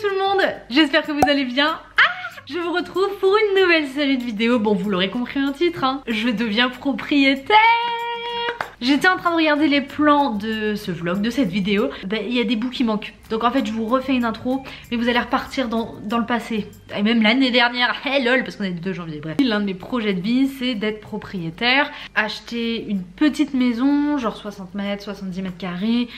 tout le monde, j'espère que vous allez bien. Ah je vous retrouve pour une nouvelle série de vidéos. Bon, vous l'aurez compris en titre, hein. je deviens propriétaire. J'étais en train de regarder les plans de ce vlog, de cette vidéo. Ben, il y a des bouts qui manquent. Donc en fait, je vous refais une intro, mais vous allez repartir dans, dans le passé. Et même l'année dernière, hey lol, parce qu'on est le 2 janvier, bref. L'un de mes projets de vie, c'est d'être propriétaire, acheter une petite maison, genre 60 mètres, 70 mètres carrés,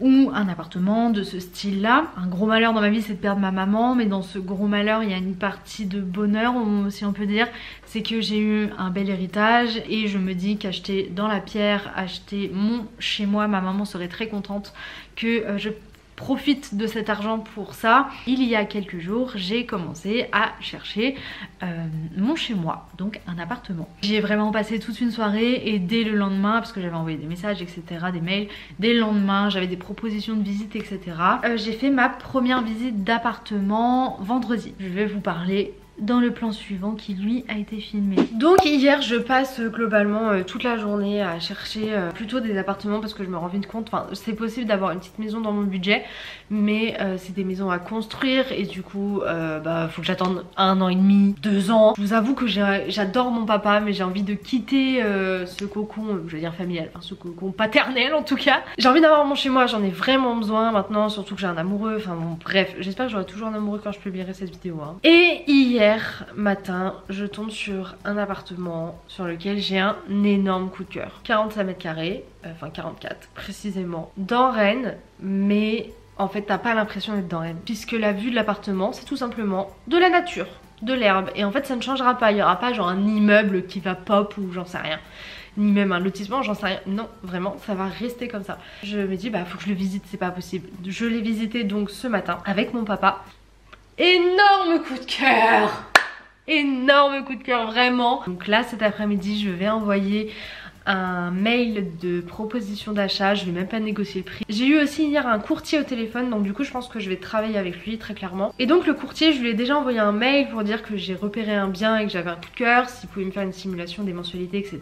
ou un appartement de ce style-là. Un gros malheur dans ma vie, c'est de perdre ma maman, mais dans ce gros malheur, il y a une partie de bonheur, si on peut dire. C'est que j'ai eu un bel héritage, et je me dis qu'acheter dans la pierre, acheter mon chez moi, ma maman serait très contente que euh, je profite de cet argent pour ça. Il y a quelques jours, j'ai commencé à chercher euh, mon chez moi, donc un appartement. J'y ai vraiment passé toute une soirée et dès le lendemain, parce que j'avais envoyé des messages, etc., des mails, dès le lendemain, j'avais des propositions de visite, etc. Euh, j'ai fait ma première visite d'appartement vendredi. Je vais vous parler dans le plan suivant qui lui a été filmé. Donc hier je passe euh, globalement euh, toute la journée à chercher euh, plutôt des appartements parce que je me rends vite compte, enfin c'est possible d'avoir une petite maison dans mon budget mais c'est des maisons à construire et du coup bah faut que j'attende un an et demi, deux ans. Je vous avoue que j'adore mon papa mais j'ai envie de quitter ce cocon, je veux dire familial, ce cocon paternel en tout cas. J'ai envie d'avoir mon chez moi, j'en ai vraiment besoin maintenant surtout que j'ai un amoureux, enfin bon bref j'espère que j'aurai toujours un amoureux quand je publierai cette vidéo. Hein. Et hier matin, je tombe sur un appartement sur lequel j'ai un énorme coup de cœur. 45 mètres carrés, euh, enfin 44 précisément, dans Rennes, mais en fait t'as pas l'impression d'être dans Rennes. Puisque la vue de l'appartement, c'est tout simplement de la nature, de l'herbe. Et en fait ça ne changera pas, il y aura pas genre un immeuble qui va pop ou j'en sais rien ni même un lotissement, j'en sais rien. Non, vraiment, ça va rester comme ça. Je me dis, bah faut que je le visite, c'est pas possible. Je l'ai visité donc ce matin avec mon papa énorme coup de cœur énorme coup de cœur vraiment donc là cet après-midi je vais envoyer un mail de proposition d'achat, je vais même pas négocier le prix. J'ai eu aussi hier un courtier au téléphone donc du coup je pense que je vais travailler avec lui très clairement. Et donc le courtier je lui ai déjà envoyé un mail pour dire que j'ai repéré un bien et que j'avais un coup de cœur, s'il pouvait me faire une simulation des mensualités etc.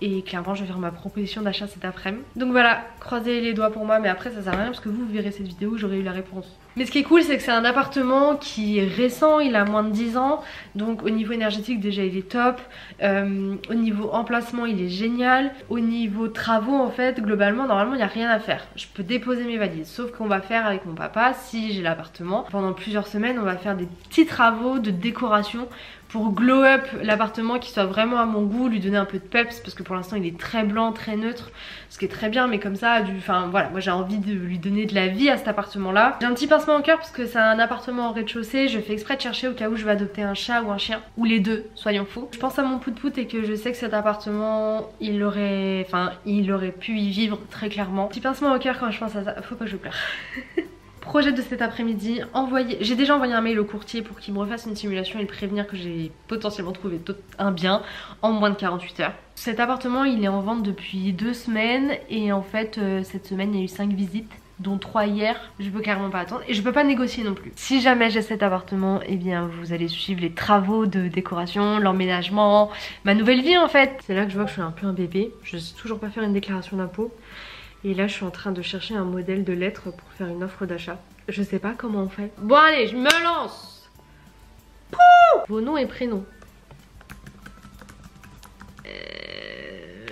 Et clairement je vais faire ma proposition d'achat cet après-midi. Donc voilà, croisez les doigts pour moi mais après ça sert à rien parce que vous, verrez cette vidéo, j'aurai eu la réponse. Mais ce qui est cool c'est que c'est un appartement qui est récent, il a moins de 10 ans. Donc au niveau énergétique déjà il est top, euh, au niveau emplacement il est génial, au niveau travaux en fait globalement normalement il n'y a rien à faire. Je peux déposer mes valises. Sauf qu'on va faire avec mon papa si j'ai l'appartement. Pendant plusieurs semaines on va faire des petits travaux de décoration pour glow up l'appartement qui soit vraiment à mon goût, lui donner un peu de peps parce que pour l'instant il est très blanc, très neutre, ce qui est très bien mais comme ça, du, enfin voilà, moi j'ai envie de lui donner de la vie à cet appartement là. J'ai un petit pincement au cœur parce que c'est un appartement en rez-de-chaussée, je fais exprès de chercher au cas où je vais adopter un chat ou un chien, ou les deux, soyons fous. Je pense à mon pout pout et que je sais que cet appartement, il aurait, enfin il aurait pu y vivre très clairement. Petit pincement au cœur quand je pense à ça, faut pas que je pleure. projet de cet après-midi, j'ai déjà envoyé un mail au courtier pour qu'il me refasse une simulation et le prévenir que j'ai potentiellement trouvé un bien en moins de 48 heures. Cet appartement il est en vente depuis deux semaines et en fait euh, cette semaine il y a eu 5 visites dont 3 hier, je peux carrément pas attendre et je peux pas négocier non plus. Si jamais j'ai cet appartement, eh bien vous allez suivre les travaux de décoration, l'emménagement, ma nouvelle vie en fait. C'est là que je vois que je suis un peu un bébé, je sais toujours pas faire une déclaration d'impôt. Et là, je suis en train de chercher un modèle de lettre pour faire une offre d'achat. Je sais pas comment on fait. Bon, allez, je me lance Pouh Vos noms et prénoms. Euh...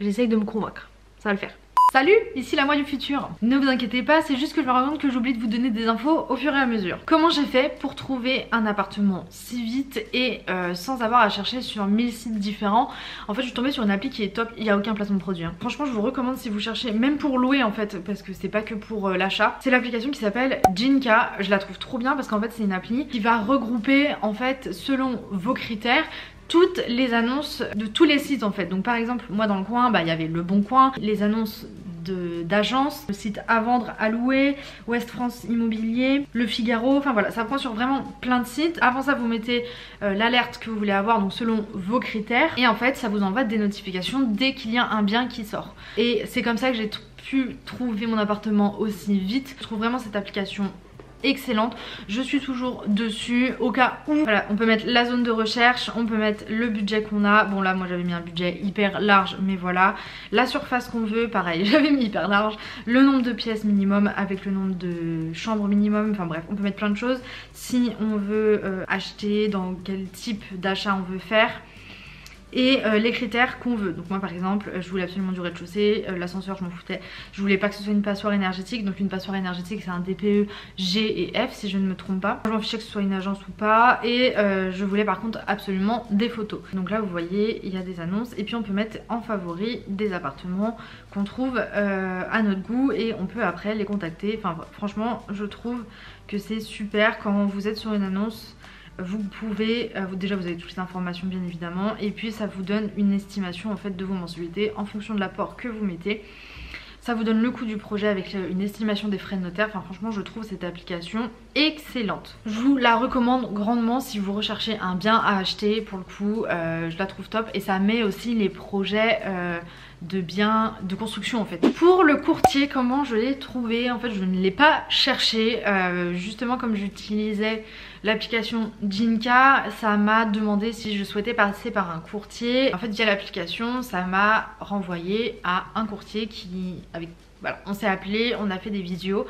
J'essaye de me convaincre. Ça va le faire. Salut, ici la moi du futur. Ne vous inquiétez pas, c'est juste que je me rends compte que j'oublie de vous donner des infos au fur et à mesure. Comment j'ai fait pour trouver un appartement si vite et euh, sans avoir à chercher sur 1000 sites différents? En fait, je suis tombée sur une appli qui est top, il n'y a aucun placement de produit. Hein. Franchement, je vous recommande si vous cherchez, même pour louer en fait, parce que c'est pas que pour euh, l'achat. C'est l'application qui s'appelle Jinka. Je la trouve trop bien parce qu'en fait, c'est une appli qui va regrouper en fait selon vos critères toutes les annonces de tous les sites en fait donc par exemple moi dans le coin bah il y avait le bon coin les annonces d'agence, le site à vendre, à louer, Ouest France Immobilier, Le Figaro, enfin voilà, ça prend sur vraiment plein de sites. Avant ça, vous mettez euh, l'alerte que vous voulez avoir, donc selon vos critères, et en fait, ça vous envoie des notifications dès qu'il y a un bien qui sort. Et c'est comme ça que j'ai pu trouver mon appartement aussi vite. Je trouve vraiment cette application excellente. Je suis toujours dessus au cas où. Voilà, on peut mettre la zone de recherche, on peut mettre le budget qu'on a. Bon là moi j'avais mis un budget hyper large mais voilà. La surface qu'on veut, pareil, j'avais mis hyper large. Le nombre de pièces minimum avec le nombre de chambres minimum. Enfin bref, on peut mettre plein de choses. Si on veut euh, acheter, dans quel type d'achat on veut faire et euh, les critères qu'on veut. Donc moi par exemple, je voulais absolument du rez-de-chaussée, euh, l'ascenseur je m'en foutais, je voulais pas que ce soit une passoire énergétique, donc une passoire énergétique c'est un DPE G et F si je ne me trompe pas. Je m'en fichais que ce soit une agence ou pas et euh, je voulais par contre absolument des photos. Donc là vous voyez il y a des annonces et puis on peut mettre en favori des appartements qu'on trouve à notre goût et on peut après les contacter. Enfin franchement je trouve que c'est super quand vous êtes sur une annonce vous pouvez, euh, déjà vous avez toutes les informations bien évidemment et puis ça vous donne une estimation en fait de vos mensualités en fonction de l'apport que vous mettez. Ça vous donne le coût du projet avec une estimation des frais de notaire. Enfin franchement je trouve cette application excellente. Je vous la recommande grandement si vous recherchez un bien à acheter pour le coup. Euh, je la trouve top et ça met aussi les projets... Euh, de biens de construction en fait. Pour le courtier, comment je l'ai trouvé? En fait, je ne l'ai pas cherché. Euh, justement, comme j'utilisais l'application Jinka, ça m'a demandé si je souhaitais passer par un courtier. En fait, via l'application, ça m'a renvoyé à un courtier qui, avec voilà, on s'est appelé, on a fait des visios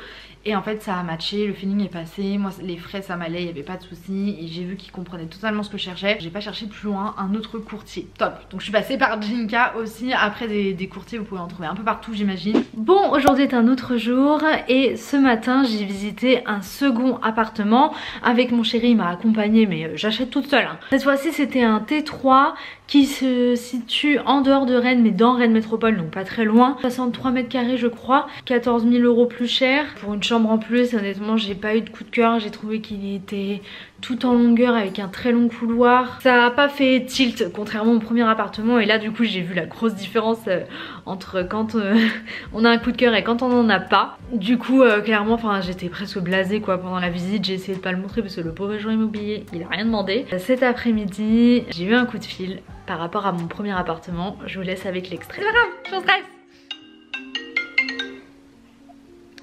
et en fait ça a matché, le feeling est passé, moi les frais ça m'allait, il n'y avait pas de soucis et j'ai vu qu'il comprenait totalement ce que je cherchais. J'ai pas cherché plus loin un autre courtier, top. Donc je suis passée par Jinka aussi, après des, courtiers vous pouvez en trouver un peu partout j'imagine. Bon aujourd'hui est un autre jour et ce matin j'ai visité un second appartement avec mon chéri, il m'a accompagné mais euh, j'achète toute seule. Hein. Cette fois-ci c'était un T3 qui se situe en dehors de Rennes mais dans Rennes Métropole donc pas très loin. 63 mètres carrés je crois, 14 000 euros plus cher pour une chambre en plus. Honnêtement j'ai pas eu de coup de cœur, j'ai trouvé qu'il était tout en longueur avec un très long couloir. Ça a pas fait tilt contrairement au premier appartement et là du coup j'ai vu la grosse différence euh, entre quand euh, on a un coup de cœur et quand on en a pas. Du coup euh, clairement enfin j'étais presque blasée quoi pendant la visite, j'ai essayé de pas le montrer parce que le pauvre agent immobilier il a rien demandé. Cet après-midi j'ai eu un coup de fil par rapport à mon premier appartement, je vous laisse avec l'extrait. C'est pas grave,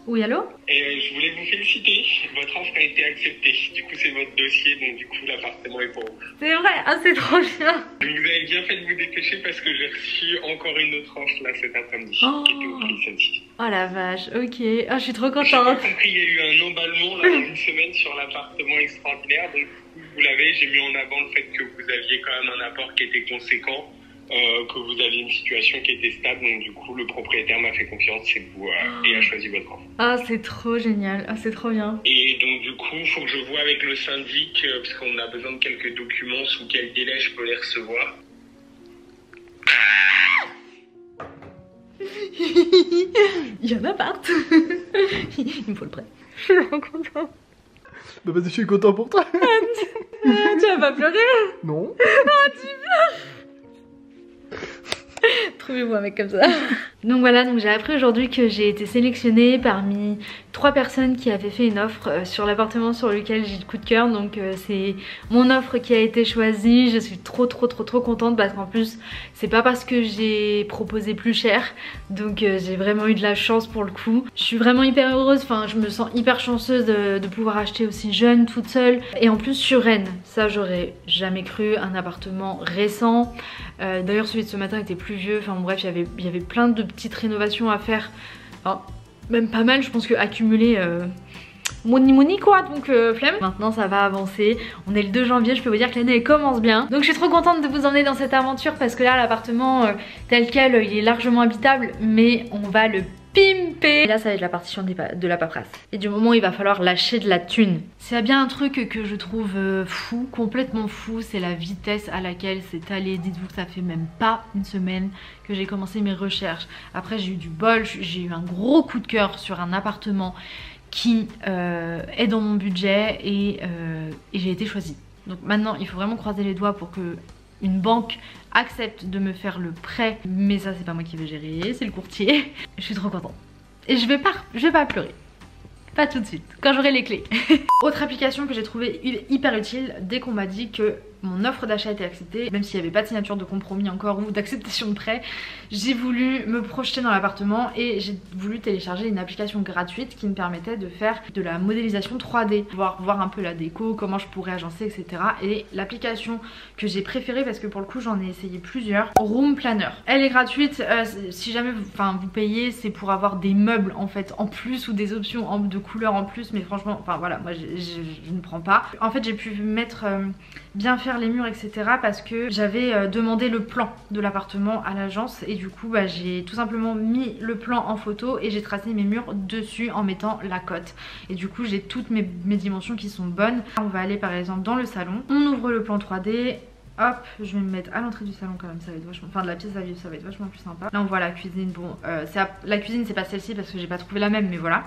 Oui, allô Et je voulais vous féliciter, votre offre a été acceptée. Du coup, c'est votre dossier, donc du coup, l'appartement est pour vous. C'est vrai, ah, c'est trop bien. vous avez bien fait de vous dépêcher parce que j'ai reçu encore une autre offre là cet après-midi, oh. qui était au prix celle-ci. Oh la vache, ok. Oh, je suis trop contente. J'ai compris, il y a eu un emballement là, une semaine sur l'appartement extraordinaire. Donc, vous l'avez, j'ai mis en avant le fait que vous aviez quand même un apport qui était conséquent. Euh, que vous aviez une situation qui était stable. Donc du coup, le propriétaire m'a fait confiance et, vous, euh, et a choisi votre offre. Ah, c'est trop génial. Ah, c'est trop bien. Et donc du coup, il faut que je vois avec le syndic, euh, parce qu'on a besoin de quelques documents, sous quel délai je peux les recevoir. Il y en a part. Il me faut le prêt. Je suis trop contente. Bah vas-y, je suis content pour toi. tu vas pas pleurer Non. Oh, tu Trouvez-vous donc voilà, donc j'ai appris aujourd'hui que j'ai été sélectionnée parmi trois personnes qui avaient fait une offre euh, sur l'appartement sur lequel j'ai le coup de cœur. Donc euh, c'est mon offre qui a été choisie. Je suis trop trop trop trop contente parce qu'en plus c'est pas parce que j'ai proposé plus cher. Donc euh, j'ai vraiment eu de la chance pour le coup. Je suis vraiment hyper heureuse, enfin je me sens hyper chanceuse de, de pouvoir acheter aussi jeune, toute seule. Et en plus sur Rennes, ça j'aurais jamais cru, un appartement récent. D'ailleurs celui de ce matin était plus vieux, enfin bref il y avait, plein de petites rénovations à faire. Enfin, même pas mal, je pense que accumuler euh, money money quoi, donc euh, flemme. Maintenant ça va avancer, on est le 2 janvier, je peux vous dire que l'année commence bien. Donc je suis trop contente de vous emmener dans cette aventure parce que là l'appartement euh, tel quel, il est largement habitable, mais on va le là ça va être la partition de la paperasse. Et du moment où il va falloir lâcher de la thune. A bien un truc que je trouve euh, fou, complètement fou, c'est la vitesse à laquelle c'est allé. Dites-vous que ça fait même pas une semaine que j'ai commencé mes recherches. Après j'ai eu du bol, j'ai eu un gros coup de cœur sur un appartement qui euh, est dans mon budget et, euh, et j'ai été choisie. Donc maintenant il faut vraiment croiser les doigts pour que une banque accepte de me faire le prêt. Mais ça c'est pas moi qui vais gérer, c'est le courtier. Je suis trop contente. Et je vais pas, je vais pas pleurer. Pas tout de suite, quand j'aurai les clés. Autre application que j'ai trouvé hyper utile dès qu'on m'a dit que mon offre d'achat a été acceptée, même s'il n'y avait pas de signature de compromis encore ou d'acceptation de prêt, j'ai voulu me projeter dans l'appartement et j'ai voulu télécharger une application gratuite qui me permettait de faire de la modélisation 3D, voir, voir un peu la déco, comment je pourrais agencer, etc. Et l'application que j'ai préférée, parce que pour le coup j'en ai essayé plusieurs, Room Planner. Elle est gratuite, euh, si jamais vous payez, c'est pour avoir des meubles en fait en plus ou des options de couleurs en plus, mais franchement, enfin voilà, moi je, ne prends pas. En fait j'ai pu mettre... Euh, bien faire les murs etc parce que j'avais euh, demandé le plan de l'appartement à l'agence et du coup bah, j'ai tout simplement mis le plan en photo et j'ai tracé mes murs dessus en mettant la cote. Et du coup j'ai toutes mes, dimensions qui sont bonnes. On va aller par exemple dans le salon. On ouvre le plan 3D Hop, je vais me mettre à l'entrée du salon quand même, ça va être vachement... Enfin de la pièce à ça va être vachement plus sympa. Là on voit la cuisine, bon, euh, la cuisine c'est pas celle-ci parce que j'ai pas trouvé la même, mais voilà.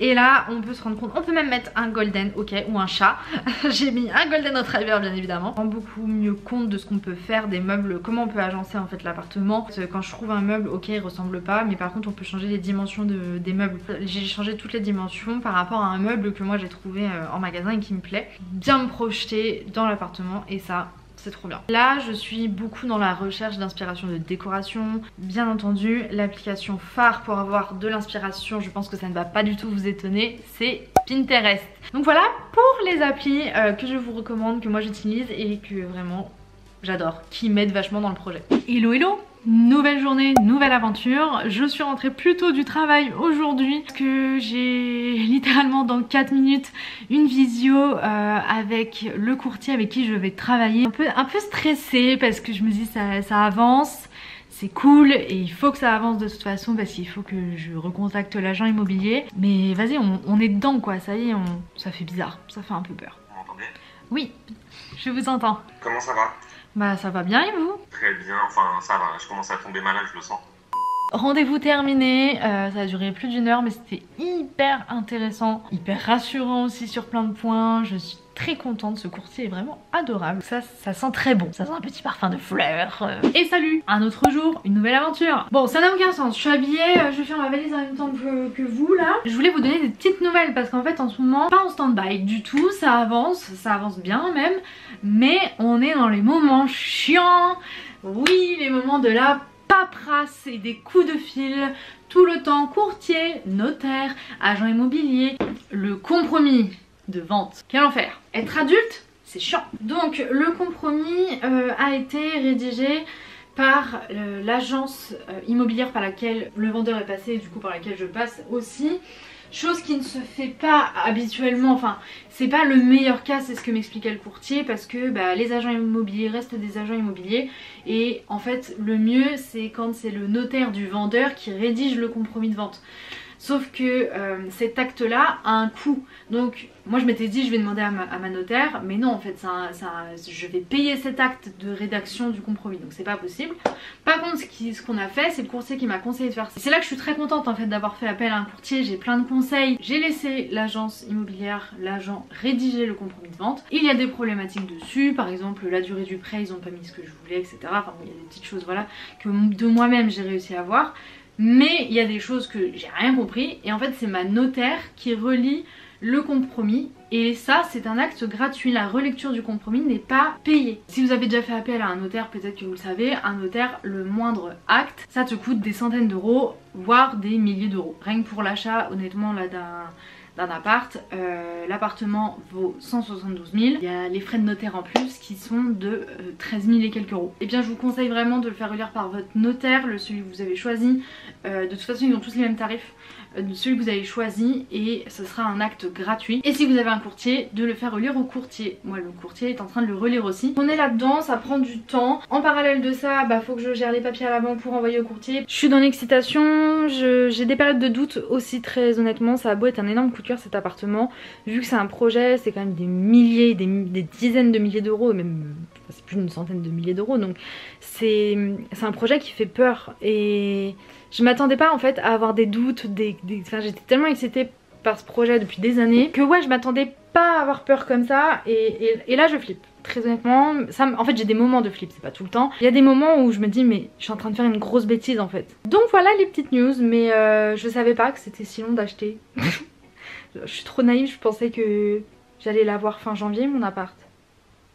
Et là, on peut se rendre compte, on peut même mettre un golden, ok, ou un chat. J'ai mis un golden retriever bien évidemment. On rend beaucoup mieux compte de ce qu'on peut faire, des meubles, comment on peut agencer en fait l'appartement. Quand je trouve un meuble, ok, il ressemble pas, mais par contre on peut changer les dimensions de, des meubles. J'ai changé toutes les dimensions par rapport à un meuble que moi j'ai trouvé euh, en magasin et qui me plaît. Bien me projeter dans l'appartement et ça, c'est trop bien. Là, je suis beaucoup dans la recherche d'inspiration de décoration. Bien entendu, l'application phare pour avoir de l'inspiration, je pense que ça ne va pas du tout vous étonner, c'est Pinterest. Donc voilà pour les applis euh, que je vous recommande, que moi j'utilise et que vraiment j'adore, qui m'aident vachement dans le projet. Hello hello Nouvelle journée, nouvelle aventure. Je suis rentrée plus tôt du travail aujourd'hui parce que j'ai littéralement dans 4 minutes une visio euh, avec le courtier avec qui je vais travailler. Un peu, stressée parce que je me dis ça, avance, c'est cool et il faut que ça avance de toute façon parce qu'il faut que je recontacte l'agent immobilier. Mais vas-y, on, est dedans quoi, ça y est, ça fait bizarre, ça fait un peu peur. Oui, je vous entends. Comment ça va? Bah ça va bien et vous? Très bien, enfin ça va, je commence à tomber malade, je le sens. Rendez-vous terminé, euh, ça a duré plus d'une heure mais c'était hyper intéressant, hyper rassurant aussi sur plein de points, je suis très contente, ce courtier est vraiment adorable, ça, ça sent très bon, ça sent un petit parfum de fleurs. Euh. Et salut, un autre jour, une nouvelle aventure. Bon ça n'a aucun sens, je suis habillée, euh, je vais faire ma valise en même temps que, que vous là. Je voulais vous donner des petites nouvelles parce qu'en fait en ce moment, pas en stand-by du tout, ça avance, ça avance bien même, mais on est dans les moments chiants, oui les moments de la paperasse et des coups de fil. Tout le temps, courtier, notaire, agent immobilier, le compromis de vente. Quel enfer Être adulte, c'est chiant. Donc le compromis euh, a été rédigé par euh, l'agence euh, immobilière par laquelle le vendeur est passé, du coup par laquelle je passe aussi. Chose qui ne se fait pas habituellement, enfin c'est pas le meilleur cas, c'est ce que m'expliquait le courtier parce que bah, les agents immobiliers restent des agents immobiliers et en fait le mieux c'est quand c'est le notaire du vendeur qui rédige le compromis de vente. Sauf que euh, cet acte-là a un coût. Donc moi je m'étais dit je vais demander à ma, notaire, mais non en fait je vais payer cet acte de rédaction du compromis, donc c'est pas possible. Par contre ce qu'on a fait, c'est le courtier qui m'a conseillé de faire ça. C'est là que je suis très contente en fait d'avoir fait appel à un courtier, j'ai plein de conseils. J'ai laissé l'agence immobilière, l'agent rédiger le compromis de vente. Il y a des problématiques dessus, par exemple la durée du prêt, ils ont pas mis ce que je voulais, etc. Enfin il y a des petites choses voilà que de moi-même j'ai réussi à voir mais il y a des choses que j'ai rien compris et en fait c'est ma notaire qui relit le compromis et ça c'est un acte gratuit, la relecture du compromis n'est pas payée. Si vous avez déjà fait appel à un notaire, peut-être que vous le savez, un notaire, le moindre acte, ça te coûte des centaines d'euros, voire des milliers d'euros. Rien que pour l'achat honnêtement là d'un d'un appart. Euh, l'appartement vaut 172 000. Il y a les frais de notaire en plus qui sont de 13 euh, 000 et quelques euros. Et eh bien je vous conseille vraiment de le faire relire par votre notaire, le celui que vous avez choisi. Euh, de toute façon ils ont tous les mêmes tarifs celui que vous avez choisi et ce sera un acte gratuit. Et si vous avez un courtier, de le faire relire au courtier. Moi le courtier est en train de le relire aussi. On est là-dedans, ça prend du temps. En parallèle de ça, bah faut que je gère les papiers à l'avant pour envoyer au courtier. Je suis dans l'excitation, j'ai des périodes de doute aussi très honnêtement. Ça a beau être un énorme coup de cœur cet appartement. Vu que c'est un projet, c'est quand même des milliers, des, dizaines de milliers d'euros, même c'est plus d'une centaine de milliers d'euros. Donc c'est un projet qui fait peur et je m'attendais pas en fait à avoir des doutes, des, j'étais tellement excitée par ce projet depuis des années que ouais je m'attendais pas à avoir peur comme ça et, là je flippe. Très honnêtement, en fait j'ai des moments de flip, c'est pas tout le temps. Il y a des moments où je me dis mais je suis en train de faire une grosse bêtise en fait. Donc voilà les petites news mais euh, je savais pas que c'était si long d'acheter. je suis trop naïve, je pensais que j'allais l'avoir fin janvier mon appart.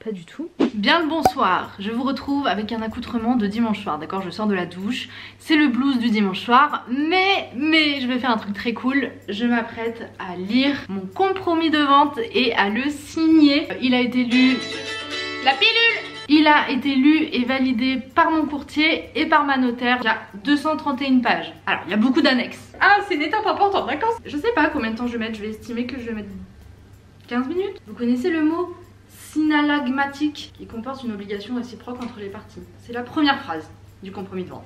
Pas du tout. Bien le bonsoir, je vous retrouve avec un accoutrement de dimanche soir, d'accord? Je sors de la douche, c'est le blues du dimanche soir, mais, mais je vais faire un truc très cool, je m'apprête à lire mon compromis de vente et à le signer. Il a été lu... La pilule il a été lu et validé par mon courtier et par ma notaire. Il y a 231 pages. Alors, il y a beaucoup d'annexes. Ah, c'est une étape importante, d'accord? Je sais pas combien de temps je vais mettre, je vais estimer que je vais mettre 15 minutes. Vous connaissez le mot? Synalagmatique qui comporte une obligation réciproque entre les parties. C'est la première phrase du compromis de vente.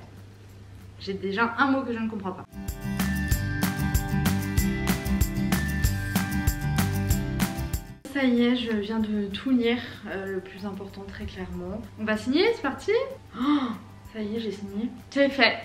J'ai déjà un mot que je ne comprends pas. Ça y est, je viens de tout lire, euh, le plus important très clairement. On va signer, c'est parti? Oh, Ça y est, j'ai signé. C'est fait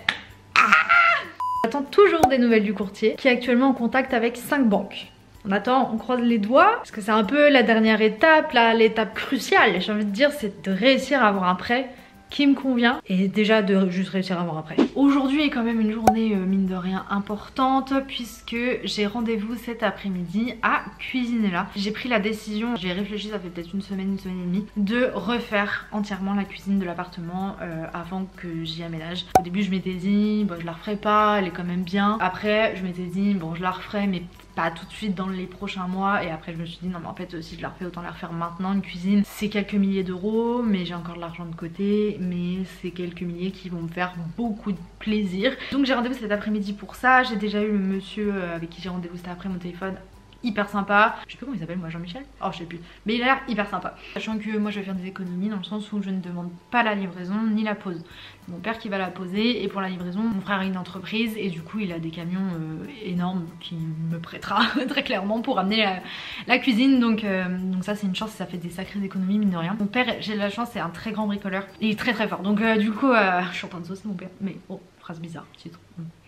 J'attends toujours des nouvelles du courtier qui est actuellement en contact avec 5 banques. On attend, on croise les doigts parce que c'est un peu la dernière étape, l'étape cruciale, j'ai envie de dire, c'est de réussir à avoir un prêt qui me convient et déjà de juste réussir à avoir après. Aujourd'hui est quand même une journée euh, mine de rien importante puisque j'ai rendez-vous cet après-midi à cuisiner là. J'ai pris la décision, j'ai réfléchi ça fait peut-être une semaine, une semaine et demie, de refaire entièrement la cuisine de l'appartement euh, avant que j'y aménage. Au début je m'étais dit bon je la referai pas, elle est quand même bien. Après je m'étais dit bon je la referai mais pas tout de suite dans les prochains mois. Et après je me suis dit non mais en fait si je la refais autant la refaire maintenant une cuisine. C'est quelques milliers d'euros mais j'ai encore de l'argent de côté. Mais c'est quelques milliers qui vont me faire beaucoup de plaisir. Donc j'ai rendez-vous cet après-midi pour ça. J'ai déjà eu le monsieur euh, avec qui j'ai rendez-vous cet après mon téléphone hyper sympa. Je sais plus comment il s'appelle moi, Jean-Michel? Oh je sais plus. Mais il a l'air hyper sympa. Sachant que moi je vais faire des économies dans le sens où je ne demande pas la livraison ni la pose. Mon père qui va la poser et pour la livraison mon frère a une entreprise et du coup il a des camions euh, énormes qui me prêtera très clairement pour amener la, cuisine donc, euh, donc ça c'est une chance ça fait des sacrées économies mine de rien. Mon père j'ai la chance c'est un très grand bricoleur il est très très fort donc euh, du coup je suis en train de saucer mon père mais bon phrase bizarre titre.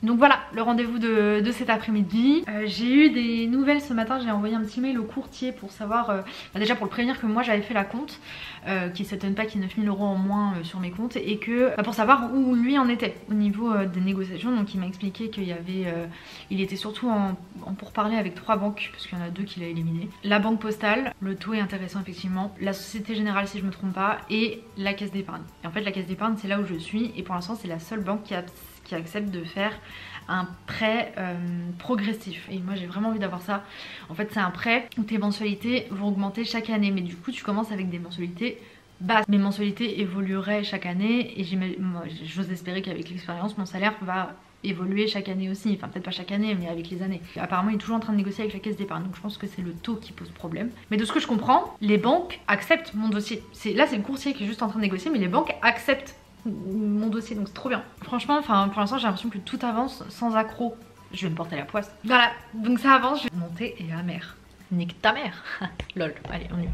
Donc voilà le rendez-vous de, cet après-midi. Euh, j'ai eu des nouvelles ce matin, j'ai envoyé un petit mail au courtier pour savoir, euh, bah déjà pour le prévenir que moi j'avais fait la compte, euh, qui s'étonne pas qu'il y ait 9000 euros en moins sur mes comptes et que bah, pour savoir où lui en était au niveau des négociations. Donc il m'a expliqué qu'il y avait, il était surtout en, en pourparler avec trois banques parce qu'il y en a deux qu'il a éliminées. La banque postale, le taux est intéressant effectivement, la Société Générale si je me trompe pas et la caisse d'épargne. Et en fait la caisse d'épargne c'est là où je suis et pour l'instant c'est la seule banque qui a accepte de faire un prêt euh, progressif et moi j'ai vraiment envie d'avoir ça en fait c'est un prêt où tes mensualités vont augmenter chaque année mais du coup tu commences avec des mensualités basses mes mensualités évolueraient chaque année et j'ose espérer qu'avec l'expérience mon salaire va évoluer chaque année aussi, enfin peut-être pas chaque année mais avec les années. Apparemment il est toujours en train de négocier avec la caisse d'épargne donc je pense que c'est le taux qui pose problème. Mais de ce que je comprends, les banques acceptent mon dossier. Là c'est le courtier qui est juste en train de négocier mais les banques acceptent mon dossier donc c'est trop bien. Franchement enfin pour l'instant j'ai l'impression que tout avance sans accroc. Je vais me porter la poisse. Voilà donc ça avance, je vais monter et la mer. Nique ta mère. Lol, allez on y va.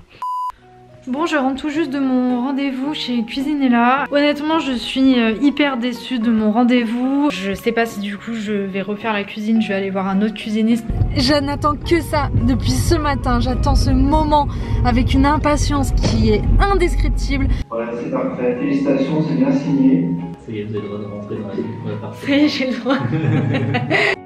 Bon, je rentre tout juste de mon rendez-vous chez Cuisinella. Honnêtement, je suis euh, hyper déçue de mon rendez-vous. Je sais pas si du coup je vais refaire la cuisine, je vais aller voir un autre cuisiniste. Je n'attends que ça depuis ce matin. J'attends ce moment avec une impatience qui est indescriptible. Voilà, c'est parfait. Félicitations, c'est bien signé. Ça y est, vous avez le droit de rentrer dans la vie. Ça y est, j'ai le droit.